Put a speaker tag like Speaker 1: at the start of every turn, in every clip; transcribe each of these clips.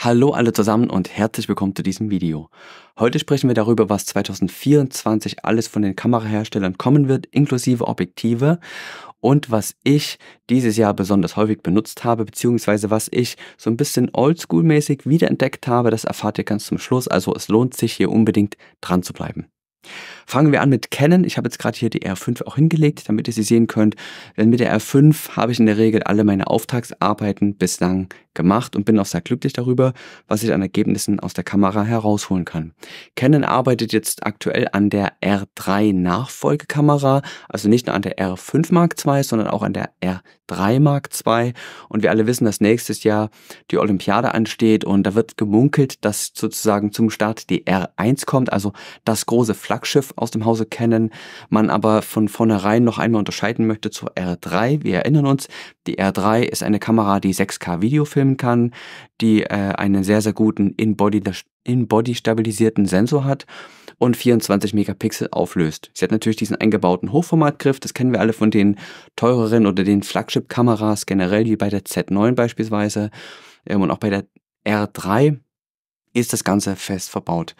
Speaker 1: Hallo alle zusammen und herzlich willkommen zu diesem Video. Heute sprechen wir darüber, was 2024 alles von den Kameraherstellern kommen wird, inklusive Objektive und was ich dieses Jahr besonders häufig benutzt habe, beziehungsweise was ich so ein bisschen oldschool-mäßig wiederentdeckt habe. Das erfahrt ihr ganz zum Schluss, also es lohnt sich hier unbedingt dran zu bleiben. Fangen wir an mit Canon. Ich habe jetzt gerade hier die R5 auch hingelegt, damit ihr sie sehen könnt. Denn mit der R5 habe ich in der Regel alle meine Auftragsarbeiten bislang gemacht und bin auch sehr glücklich darüber, was ich an Ergebnissen aus der Kamera herausholen kann. Canon arbeitet jetzt aktuell an der R3 Nachfolgekamera, also nicht nur an der R5 Mark II, sondern auch an der R3 Mark II. Und wir alle wissen, dass nächstes Jahr die Olympiade ansteht und da wird gemunkelt, dass sozusagen zum Start die R1 kommt, also das große Flaggschiff aus dem Hause Canon, man aber von vornherein noch einmal unterscheiden möchte zur R3. Wir erinnern uns, die R3 ist eine Kamera, die 6K Video filmen kann, die äh, einen sehr, sehr guten In-Body in stabilisierten Sensor hat und 24 Megapixel auflöst. Sie hat natürlich diesen eingebauten Hochformatgriff, das kennen wir alle von den teureren oder den Flagship-Kameras generell, wie bei der Z9 beispielsweise ähm, und auch bei der R3 ist das Ganze fest verbaut.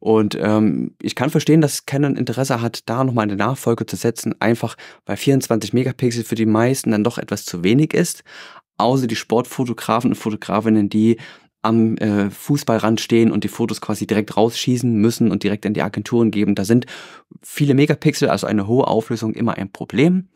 Speaker 1: Und ähm, ich kann verstehen, dass Canon Interesse hat, da nochmal eine Nachfolge zu setzen, einfach weil 24 Megapixel für die meisten dann doch etwas zu wenig ist. Außer die Sportfotografen und Fotografinnen, die am äh, Fußballrand stehen und die Fotos quasi direkt rausschießen müssen und direkt in die Agenturen geben. Da sind viele Megapixel, also eine hohe Auflösung, immer ein Problem.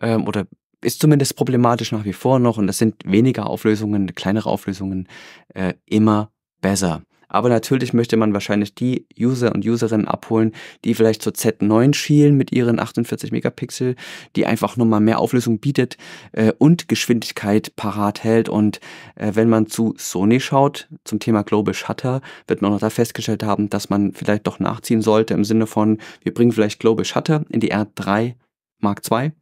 Speaker 1: Ähm, oder ist zumindest problematisch nach wie vor noch und das sind weniger Auflösungen, kleinere Auflösungen äh, immer besser. Aber natürlich möchte man wahrscheinlich die User und Userinnen abholen, die vielleicht zur Z9 schielen mit ihren 48 Megapixel, die einfach nochmal mehr Auflösung bietet äh, und Geschwindigkeit parat hält. Und äh, wenn man zu Sony schaut, zum Thema Global Shutter, wird man auch da festgestellt haben, dass man vielleicht doch nachziehen sollte im Sinne von, wir bringen vielleicht Global Shutter in die R3 Mark II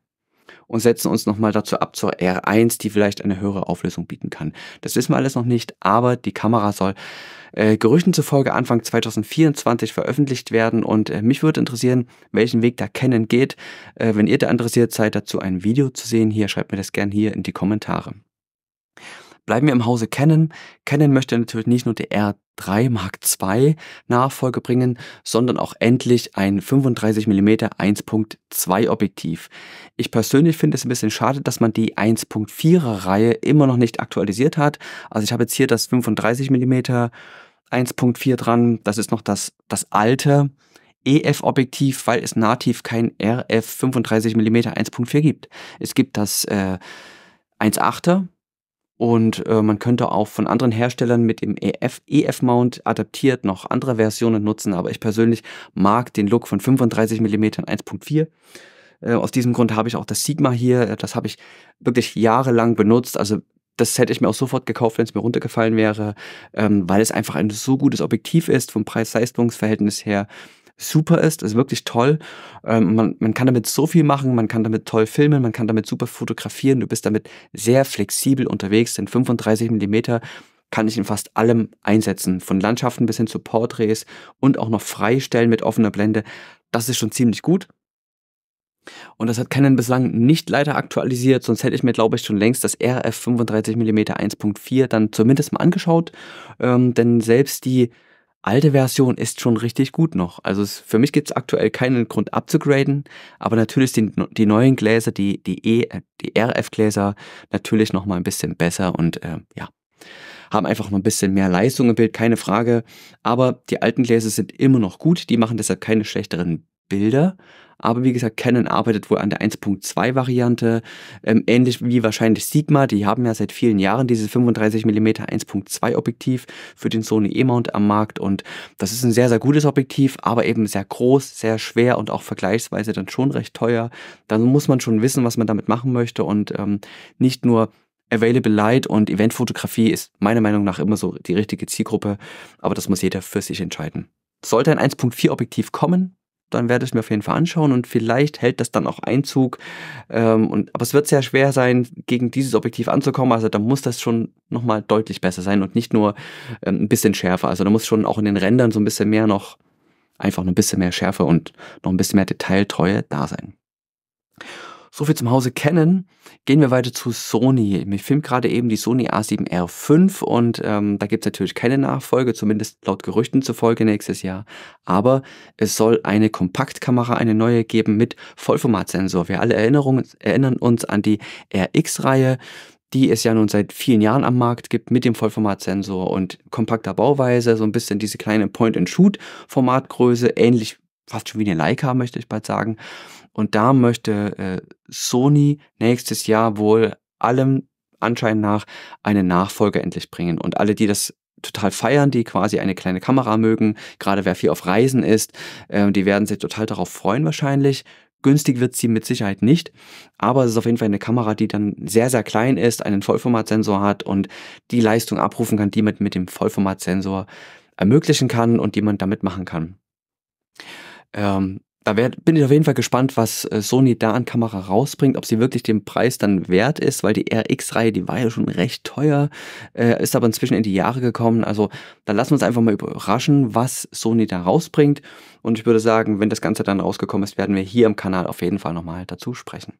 Speaker 1: und setzen uns nochmal dazu ab zur R1, die vielleicht eine höhere Auflösung bieten kann. Das wissen wir alles noch nicht, aber die Kamera soll äh, Gerüchten zufolge Anfang 2024 veröffentlicht werden und äh, mich würde interessieren, welchen Weg da Canon geht. Äh, wenn ihr da interessiert seid, dazu ein Video zu sehen, hier schreibt mir das gerne hier in die Kommentare. Bleiben wir im Hause Canon. Canon möchte natürlich nicht nur die R3 Mark II Nachfolge bringen, sondern auch endlich ein 35mm 1.2 Objektiv. Ich persönlich finde es ein bisschen schade, dass man die 1.4er Reihe immer noch nicht aktualisiert hat. Also ich habe jetzt hier das 35mm 1.4 dran. Das ist noch das, das alte EF-Objektiv, weil es nativ kein RF 35mm 1.4 gibt. Es gibt das äh, 1.8er und äh, man könnte auch von anderen Herstellern mit dem EF, EF-Mount adaptiert noch andere Versionen nutzen, aber ich persönlich mag den Look von 35 mm 1.4. Äh, aus diesem Grund habe ich auch das Sigma hier. Das habe ich wirklich jahrelang benutzt. Also das hätte ich mir auch sofort gekauft, wenn es mir runtergefallen wäre, ähm, weil es einfach ein so gutes Objektiv ist vom Preis-Leistungs-Verhältnis her super ist, ist wirklich toll. Ähm, man, man kann damit so viel machen, man kann damit toll filmen, man kann damit super fotografieren. Du bist damit sehr flexibel unterwegs, denn 35 Millimeter kann ich in fast allem einsetzen, von Landschaften bis hin zu Porträts und auch noch freistellen mit offener Blende. Das ist schon ziemlich gut. Und das hat Canon bislang nicht leider aktualisiert, sonst hätte ich mir, glaube ich, schon längst das RF 35mm 1.4 dann zumindest mal angeschaut. Ähm, denn selbst die alte Version ist schon richtig gut noch. Also es, für mich gibt es aktuell keinen Grund abzugraden, aber natürlich sind die neuen Gläser, die, die, e, die RF-Gläser natürlich noch mal ein bisschen besser und äh, ja, haben einfach noch ein bisschen mehr Leistung im Bild, keine Frage. Aber die alten Gläser sind immer noch gut, die machen deshalb keine schlechteren Bilder. Aber wie gesagt, Canon arbeitet wohl an der 1.2 Variante, ähm, ähnlich wie wahrscheinlich Sigma. Die haben ja seit vielen Jahren dieses 35mm 1.2 Objektiv für den Sony E-Mount am Markt und das ist ein sehr, sehr gutes Objektiv, aber eben sehr groß, sehr schwer und auch vergleichsweise dann schon recht teuer. Dann muss man schon wissen, was man damit machen möchte und ähm, nicht nur Available Light und Eventfotografie ist meiner Meinung nach immer so die richtige Zielgruppe, aber das muss jeder für sich entscheiden. Sollte ein 1.4 Objektiv kommen, dann werde ich es mir auf jeden Fall anschauen und vielleicht hält das dann auch Einzug. Ähm, und, aber es wird sehr schwer sein, gegen dieses Objektiv anzukommen. Also da muss das schon nochmal deutlich besser sein und nicht nur ähm, ein bisschen schärfer. Also da muss schon auch in den Rändern so ein bisschen mehr noch, einfach ein bisschen mehr Schärfe und noch ein bisschen mehr Detailtreue da sein. So viel zum Hause Canon. Gehen wir weiter zu Sony. Mir filmt gerade eben die Sony A7R5 und ähm, da gibt es natürlich keine Nachfolge, zumindest laut Gerüchten zufolge nächstes Jahr. Aber es soll eine Kompaktkamera, eine neue geben mit Vollformatsensor. Wir alle Erinnerungen, erinnern uns an die RX-Reihe die es ja nun seit vielen Jahren am Markt gibt mit dem Vollformatsensor und kompakter Bauweise, so ein bisschen diese kleine Point-and-Shoot-Formatgröße, ähnlich fast schon wie eine Leica, möchte ich bald sagen. Und da möchte äh, Sony nächstes Jahr wohl allem Anschein nach eine Nachfolge endlich bringen. Und alle, die das total feiern, die quasi eine kleine Kamera mögen, gerade wer viel auf Reisen ist, äh, die werden sich total darauf freuen wahrscheinlich. Günstig wird sie mit Sicherheit nicht, aber es ist auf jeden Fall eine Kamera, die dann sehr, sehr klein ist, einen Vollformatsensor hat und die Leistung abrufen kann, die man mit dem Vollformatsensor ermöglichen kann und die man damit machen kann. Ähm, da werd, bin ich auf jeden Fall gespannt, was äh, Sony da an Kamera rausbringt, ob sie wirklich den Preis dann wert ist, weil die RX-Reihe, die war ja schon recht teuer, äh, ist aber inzwischen in die Jahre gekommen. Also da lassen wir uns einfach mal überraschen, was Sony da rausbringt. Und ich würde sagen, wenn das Ganze dann rausgekommen ist, werden wir hier im Kanal auf jeden Fall nochmal dazu sprechen.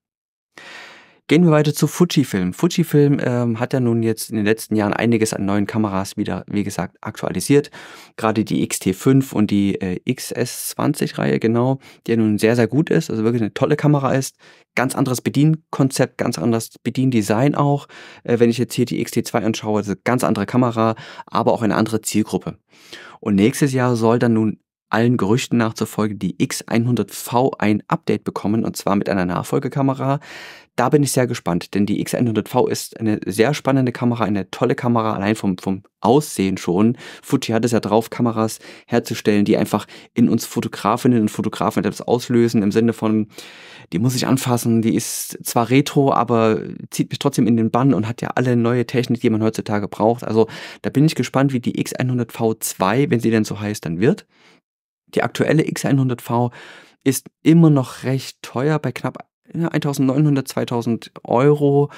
Speaker 1: Gehen wir weiter zu Fujifilm. Fujifilm ähm, hat ja nun jetzt in den letzten Jahren einiges an neuen Kameras wieder, wie gesagt, aktualisiert. Gerade die XT5 und die äh, XS20-Reihe, genau, die ja nun sehr, sehr gut ist, also wirklich eine tolle Kamera ist. Ganz anderes Bedienkonzept, ganz anderes Bediendesign auch. Äh, wenn ich jetzt hier die XT2 anschaue, also ganz andere Kamera, aber auch eine andere Zielgruppe. Und nächstes Jahr soll dann nun allen Gerüchten nachzufolge die X100V ein Update bekommen und zwar mit einer Nachfolgekamera. Da bin ich sehr gespannt, denn die X100V ist eine sehr spannende Kamera, eine tolle Kamera, allein vom, vom Aussehen schon. Fuji hat es ja drauf, Kameras herzustellen, die einfach in uns Fotografinnen und Fotografen etwas auslösen, im Sinne von, die muss ich anfassen, die ist zwar retro, aber zieht mich trotzdem in den Bann und hat ja alle neue Technik, die man heutzutage braucht. Also da bin ich gespannt, wie die X100V2, wenn sie denn so heißt, dann wird. Die aktuelle X100V ist immer noch recht teuer, bei knapp 1900, 2000 Euro.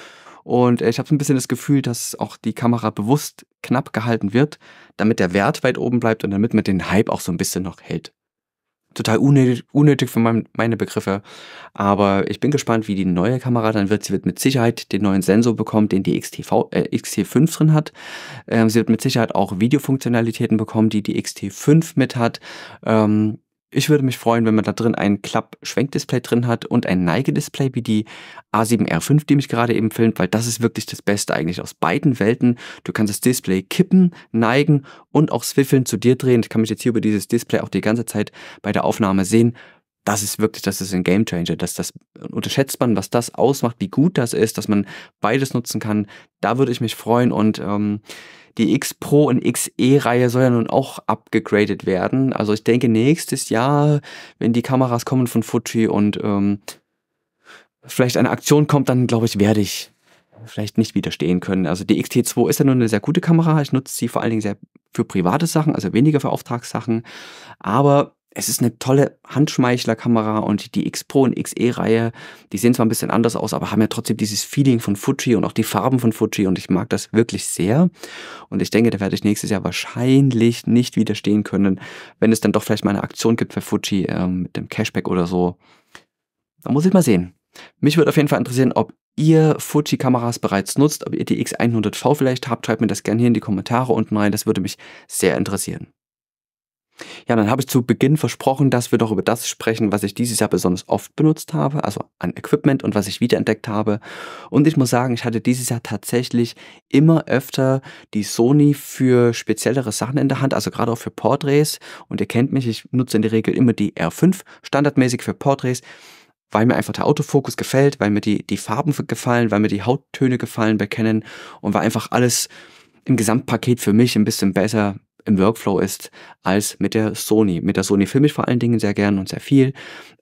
Speaker 1: Und ich habe so ein bisschen das Gefühl, dass auch die Kamera bewusst knapp gehalten wird, damit der Wert weit oben bleibt und damit man den Hype auch so ein bisschen noch hält. Total unnötig, unnötig für mein, meine Begriffe. Aber ich bin gespannt, wie die neue Kamera dann wird. Sie wird mit Sicherheit den neuen Sensor bekommen, den die XTV, äh, XT5 drin hat. Ähm, sie wird mit Sicherheit auch Videofunktionalitäten bekommen, die die XT5 mit hat. Ähm, ich würde mich freuen, wenn man da drin ein Klapp-Schwenkdisplay drin hat und ein Neigedisplay wie die A7R5, die mich gerade eben filmt, weil das ist wirklich das Beste eigentlich aus beiden Welten. Du kannst das Display kippen, neigen und auch swiffeln zu dir drehen. Ich kann mich jetzt hier über dieses Display auch die ganze Zeit bei der Aufnahme sehen. Das ist wirklich, das ist ein Gamechanger. Das, das unterschätzt man, was das ausmacht, wie gut das ist, dass man beides nutzen kann. Da würde ich mich freuen und ähm, die X Pro und XE-Reihe soll ja nun auch abgegradet werden. Also ich denke nächstes Jahr, wenn die Kameras kommen von Fuji und ähm, vielleicht eine Aktion kommt, dann glaube ich, werde ich vielleicht nicht widerstehen können. Also die XT2 ist ja nun eine sehr gute Kamera. Ich nutze sie vor allen Dingen sehr für private Sachen, also weniger für Auftragssachen. Aber es ist eine tolle Handschmeichlerkamera und die X Pro und XE-Reihe, die sehen zwar ein bisschen anders aus, aber haben ja trotzdem dieses Feeling von Fuji und auch die Farben von Fuji und ich mag das wirklich sehr. Und ich denke, da werde ich nächstes Jahr wahrscheinlich nicht widerstehen können, wenn es dann doch vielleicht mal eine Aktion gibt für Fuji ähm, mit dem Cashback oder so. Da muss ich mal sehen. Mich würde auf jeden Fall interessieren, ob ihr Fuji-Kameras bereits nutzt, ob ihr die X100V vielleicht habt. Schreibt mir das gerne hier in die Kommentare unten rein. Das würde mich sehr interessieren. Ja, dann habe ich zu Beginn versprochen, dass wir doch über das sprechen, was ich dieses Jahr besonders oft benutzt habe, also an Equipment und was ich wiederentdeckt habe. Und ich muss sagen, ich hatte dieses Jahr tatsächlich immer öfter die Sony für speziellere Sachen in der Hand, also gerade auch für Porträts. Und ihr kennt mich, ich nutze in der Regel immer die R5 standardmäßig für Porträts weil mir einfach der Autofokus gefällt, weil mir die, die Farben gefallen, weil mir die Hauttöne gefallen bei Canon und weil einfach alles im Gesamtpaket für mich ein bisschen besser im Workflow ist als mit der Sony. Mit der Sony filme ich vor allen Dingen sehr gern und sehr viel.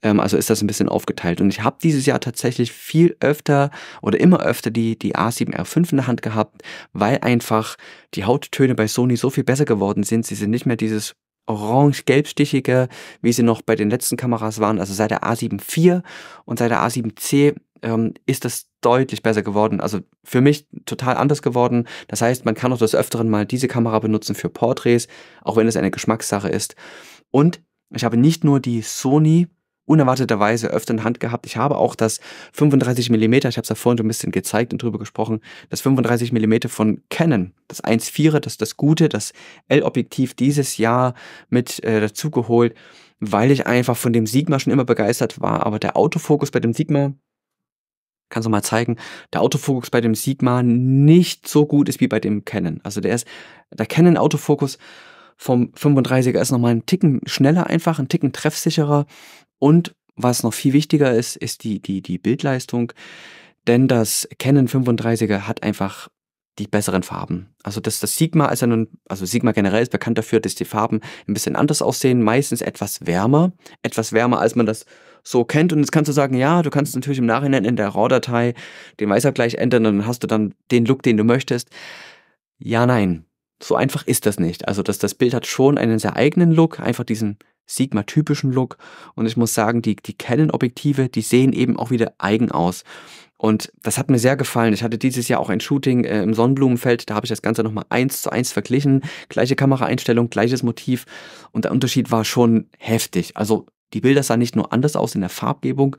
Speaker 1: Ähm, also ist das ein bisschen aufgeteilt. Und ich habe dieses Jahr tatsächlich viel öfter oder immer öfter die, die A7R5 in der Hand gehabt, weil einfach die Hauttöne bei Sony so viel besser geworden sind. Sie sind nicht mehr dieses orange-gelbstichige, wie sie noch bei den letzten Kameras waren. Also seit der A7 IV und seit der A7C ähm, ist das deutlich besser geworden. Also für mich total anders geworden. Das heißt, man kann auch des Öfteren mal diese Kamera benutzen für Porträts, auch wenn es eine Geschmackssache ist. Und ich habe nicht nur die Sony unerwarteterweise öfter in Hand gehabt. Ich habe auch das 35 mm, ich habe es ja vorhin schon ein bisschen gezeigt und drüber gesprochen, das 35 mm von Canon, das 1.4er, das das Gute, das L-Objektiv dieses Jahr mit äh, dazugeholt, weil ich einfach von dem Sigma schon immer begeistert war. Aber der Autofokus bei dem Sigma, kannst du mal zeigen, der Autofokus bei dem Sigma nicht so gut ist wie bei dem Canon. Also der ist, der Canon Autofokus vom 35er ist nochmal einen Ticken schneller einfach, einen Ticken treffsicherer und was noch viel wichtiger ist, ist die, die, die Bildleistung. Denn das Canon 35er hat einfach die besseren Farben. Also das, das Sigma ist ja nun, also Sigma generell ist bekannt dafür, dass die Farben ein bisschen anders aussehen, meistens etwas wärmer, etwas wärmer, als man das so kennt. Und jetzt kannst du sagen, ja, du kannst natürlich im Nachhinein in der RAW-Datei den Weißabgleich ändern und dann hast du dann den Look, den du möchtest. Ja, nein. So einfach ist das nicht. Also das, das Bild hat schon einen sehr eigenen Look, einfach diesen Sigma-typischen Look. Und ich muss sagen, die, die Canon-Objektive, die sehen eben auch wieder eigen aus. Und das hat mir sehr gefallen. Ich hatte dieses Jahr auch ein Shooting äh, im Sonnenblumenfeld. Da habe ich das Ganze nochmal eins zu eins verglichen. Gleiche Kameraeinstellung, gleiches Motiv. Und der Unterschied war schon heftig. Also die Bilder sahen nicht nur anders aus in der Farbgebung,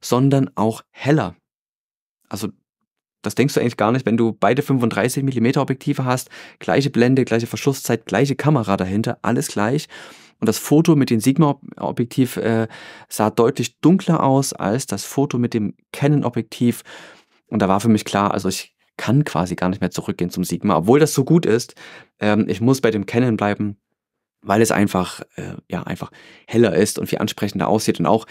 Speaker 1: sondern auch heller. Also das denkst du eigentlich gar nicht, wenn du beide 35 mm Objektive hast, gleiche Blende, gleiche Verschlusszeit, gleiche Kamera dahinter, alles gleich. Und das Foto mit dem Sigma-Objektiv äh, sah deutlich dunkler aus als das Foto mit dem Canon-Objektiv. Und da war für mich klar, also ich kann quasi gar nicht mehr zurückgehen zum Sigma, obwohl das so gut ist. Ähm, ich muss bei dem Canon bleiben, weil es einfach, äh, ja, einfach heller ist und viel ansprechender aussieht und auch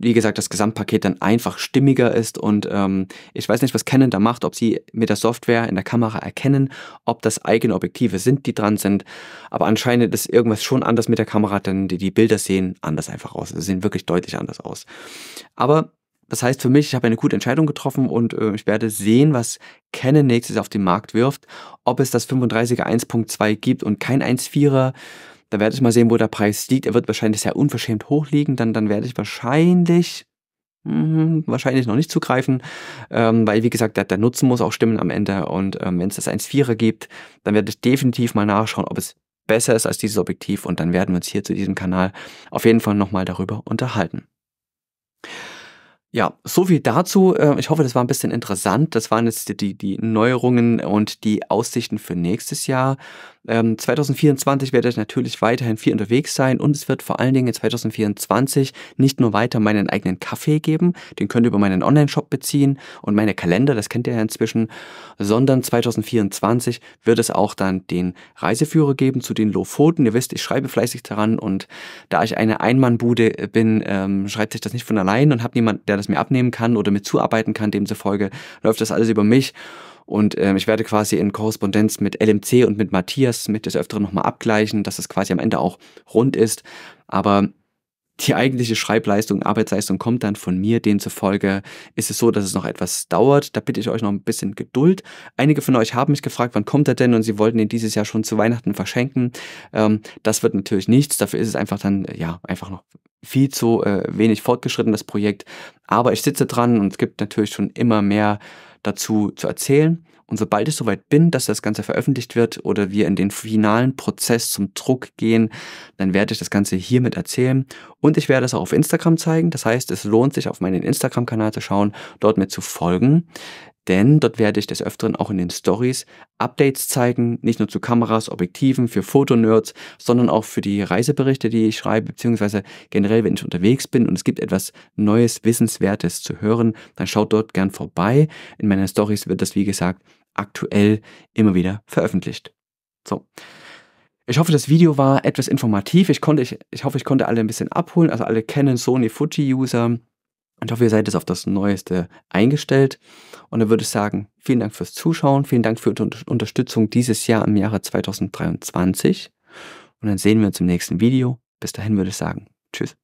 Speaker 1: wie gesagt, das Gesamtpaket dann einfach stimmiger ist und ähm, ich weiß nicht, was Canon da macht, ob sie mit der Software in der Kamera erkennen, ob das eigene Objektive sind, die dran sind, aber anscheinend ist irgendwas schon anders mit der Kamera, denn die, die Bilder sehen anders einfach aus, sie sehen wirklich deutlich anders aus. Aber das heißt für mich, ich habe eine gute Entscheidung getroffen und äh, ich werde sehen, was Canon nächstes auf den Markt wirft, ob es das 35er 1.2 gibt und kein 1.4er da werde ich mal sehen, wo der Preis liegt. Er wird wahrscheinlich sehr unverschämt hoch liegen. Dann, dann werde ich wahrscheinlich, mh, wahrscheinlich noch nicht zugreifen, ähm, weil wie gesagt, der, der Nutzen muss auch stimmen am Ende. Und ähm, wenn es das 1.4er gibt, dann werde ich definitiv mal nachschauen, ob es besser ist als dieses Objektiv. Und dann werden wir uns hier zu diesem Kanal auf jeden Fall nochmal darüber unterhalten. Ja, so viel dazu. Ähm, ich hoffe, das war ein bisschen interessant. Das waren jetzt die, die Neuerungen und die Aussichten für nächstes Jahr. 2024 ähm, werde ich natürlich weiterhin viel unterwegs sein und es wird vor allen Dingen 2024 nicht nur weiter meinen eigenen Kaffee geben, den könnt ihr über meinen Online-Shop beziehen und meine Kalender, das kennt ihr ja inzwischen, sondern 2024 wird es auch dann den Reiseführer geben zu den Lofoten. Ihr wisst, ich schreibe fleißig daran und da ich eine Einmannbude bin, ähm, schreibt sich das nicht von allein und habe niemand, der das mir abnehmen kann oder mir zuarbeiten kann. Demzufolge läuft das alles über mich. Und ähm, ich werde quasi in Korrespondenz mit LMC und mit Matthias mit des Öfteren nochmal abgleichen, dass es quasi am Ende auch rund ist. Aber die eigentliche Schreibleistung, Arbeitsleistung kommt dann von mir. Demzufolge ist es so, dass es noch etwas dauert. Da bitte ich euch noch ein bisschen Geduld. Einige von euch haben mich gefragt, wann kommt er denn? Und sie wollten ihn dieses Jahr schon zu Weihnachten verschenken. Ähm, das wird natürlich nichts. Dafür ist es einfach dann, ja, einfach noch viel zu äh, wenig fortgeschritten, das Projekt. Aber ich sitze dran und es gibt natürlich schon immer mehr dazu zu erzählen. Und sobald ich soweit bin, dass das Ganze veröffentlicht wird oder wir in den finalen Prozess zum Druck gehen, dann werde ich das Ganze hiermit erzählen. Und ich werde es auch auf Instagram zeigen. Das heißt, es lohnt sich, auf meinen Instagram-Kanal zu schauen, dort mir zu folgen denn dort werde ich des Öfteren auch in den Stories Updates zeigen, nicht nur zu Kameras, Objektiven, für Fotonerds, sondern auch für die Reiseberichte, die ich schreibe, beziehungsweise generell, wenn ich unterwegs bin und es gibt etwas Neues, Wissenswertes zu hören, dann schaut dort gern vorbei. In meinen Stories wird das, wie gesagt, aktuell immer wieder veröffentlicht. So. Ich hoffe, das Video war etwas informativ. Ich, konnte, ich, ich hoffe, ich konnte alle ein bisschen abholen, also alle Canon, Sony, Fuji-User. Ich hoffe, ihr seid jetzt auf das Neueste eingestellt. Und dann würde ich sagen, vielen Dank fürs Zuschauen, vielen Dank für die Unterstützung dieses Jahr im Jahre 2023. Und dann sehen wir uns im nächsten Video. Bis dahin würde ich sagen, tschüss.